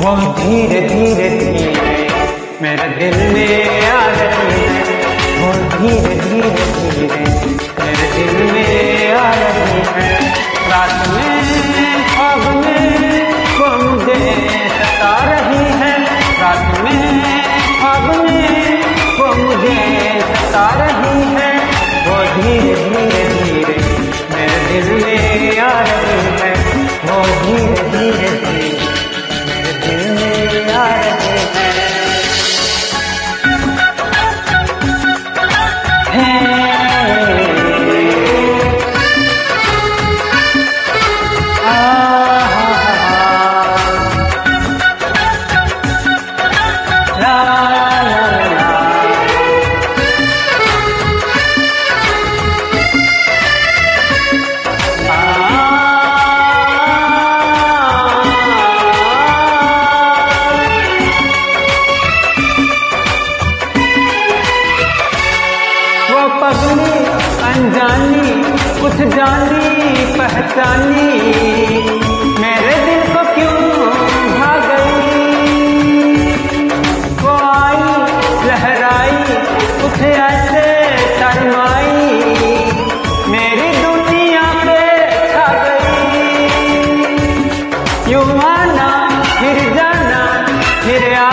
वो धीरे धीरे धीरे मेरे दिल में आ रही है। वो धीरे धीरे धीरे मेरे दिल में आ रही है। रात में अनजानी कुछ जानी, पहचानी। मेरे दिल को क्यों भा गई वो आई, लहराई, कुछ ऐसे शर्माई मेरी दुनिया पे छा गई। यूँ आना फिर जाना, फिर आके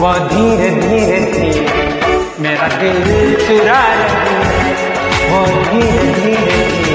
वो धीरे धीरे थी मेरा दिल चुरा रही वो धीरे धीरे धीरे।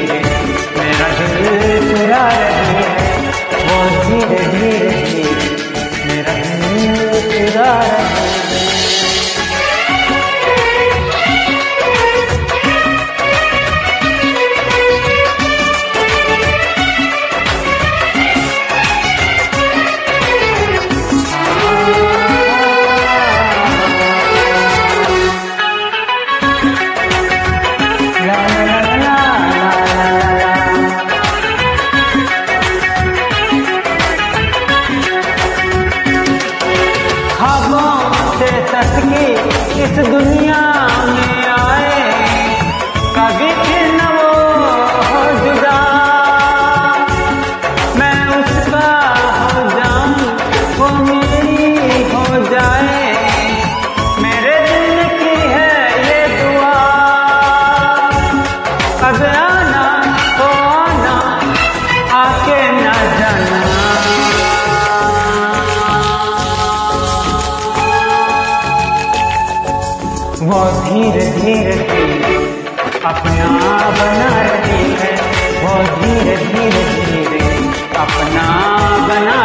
वो धीरे धीरे धीरे अपना बना रही है। वो धीरे धीरे धीरे अपना बना